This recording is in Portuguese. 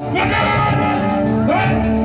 Vai!